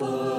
Oh.